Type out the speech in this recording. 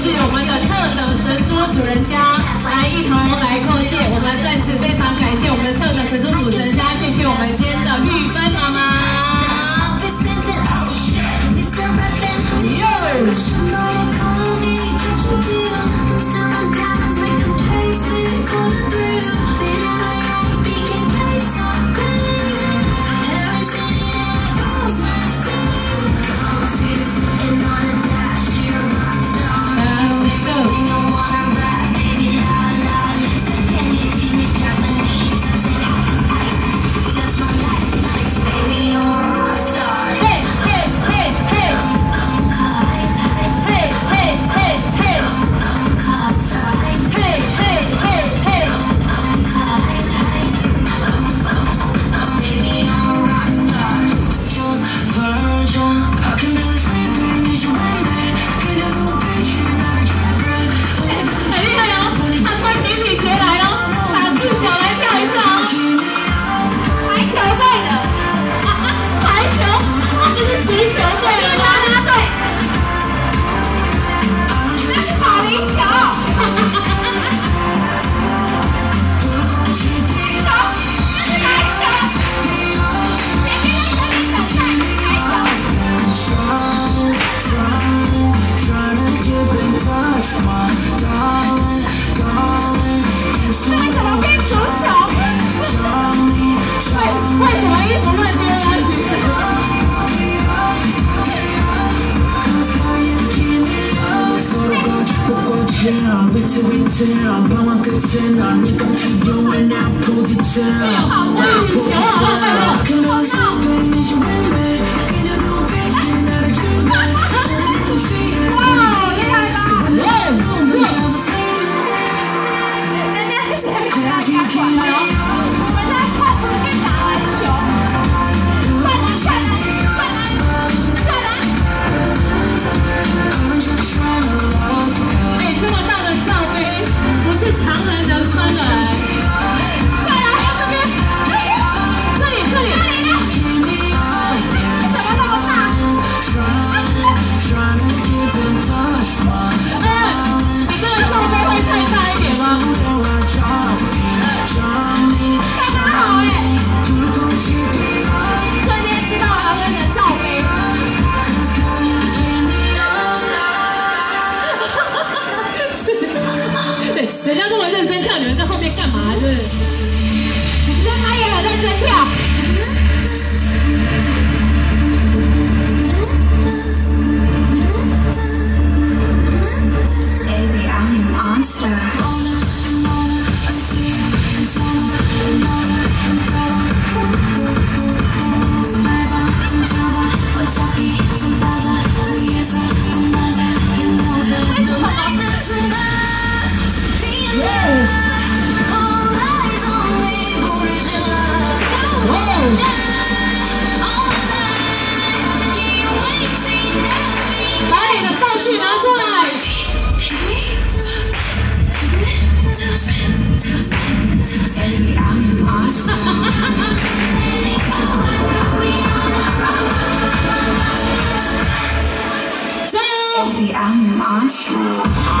是我们的特等神猪主人家，来一同来叩谢，我们再次非常感谢我们的特等神猪主人。 틈새 위치한 방황 끝에 난 이거 필요해 나 부딪혀 부딪혀 그 모습 在后面干嘛呢？Sure.